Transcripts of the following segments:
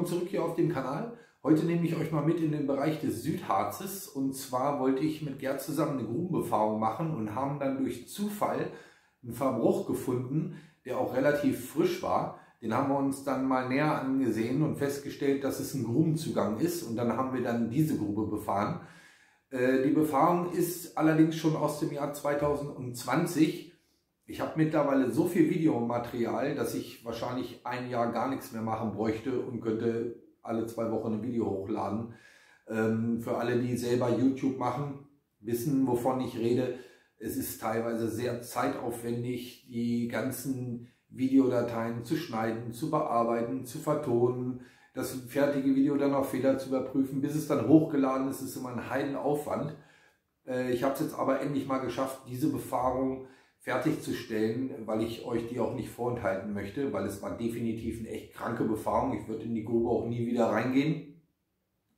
willkommen zurück hier auf dem Kanal. Heute nehme ich euch mal mit in den Bereich des Südharzes und zwar wollte ich mit Gerd zusammen eine Grubenbefahrung machen und haben dann durch Zufall einen Verbruch gefunden, der auch relativ frisch war. Den haben wir uns dann mal näher angesehen und festgestellt, dass es ein Grubenzugang ist und dann haben wir dann diese Grube befahren. Äh, die Befahrung ist allerdings schon aus dem Jahr 2020 ich habe mittlerweile so viel Videomaterial, dass ich wahrscheinlich ein Jahr gar nichts mehr machen bräuchte und könnte alle zwei Wochen ein Video hochladen. Ähm, für alle, die selber YouTube machen, wissen, wovon ich rede. Es ist teilweise sehr zeitaufwendig, die ganzen Videodateien zu schneiden, zu bearbeiten, zu vertonen, das fertige Video dann auf Fehler zu überprüfen, bis es dann hochgeladen ist, ist immer ein Heidenaufwand. Äh, ich habe es jetzt aber endlich mal geschafft, diese Befahrung fertigzustellen, weil ich euch die auch nicht vorenthalten möchte, weil es war definitiv eine echt kranke Befahrung. Ich würde in die Grube auch nie wieder reingehen.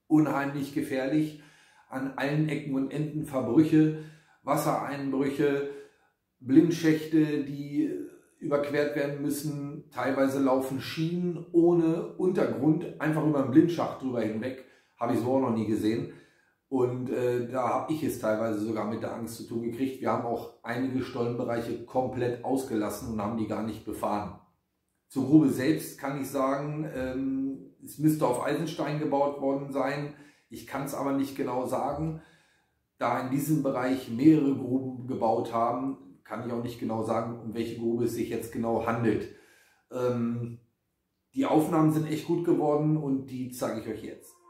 Unheimlich gefährlich. An allen Ecken und Enden Verbrüche, Wassereinbrüche, Blindschächte, die überquert werden müssen. Teilweise laufen Schienen ohne Untergrund einfach über einen Blindschacht drüber hinweg. Habe ich so auch noch nie gesehen. Und äh, da habe ich es teilweise sogar mit der Angst zu tun gekriegt. Wir haben auch einige Stollenbereiche komplett ausgelassen und haben die gar nicht befahren. Zur Grube selbst kann ich sagen, ähm, es müsste auf Eisenstein gebaut worden sein. Ich kann es aber nicht genau sagen. Da in diesem Bereich mehrere Gruben gebaut haben, kann ich auch nicht genau sagen, um welche Grube es sich jetzt genau handelt. Ähm, die Aufnahmen sind echt gut geworden und die zeige ich euch jetzt.